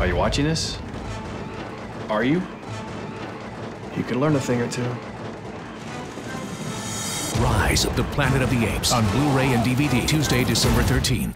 Are you watching this? Are you? You could learn a thing or two. Rise of the Planet of the Apes on Blu ray and DVD Tuesday, December 13th.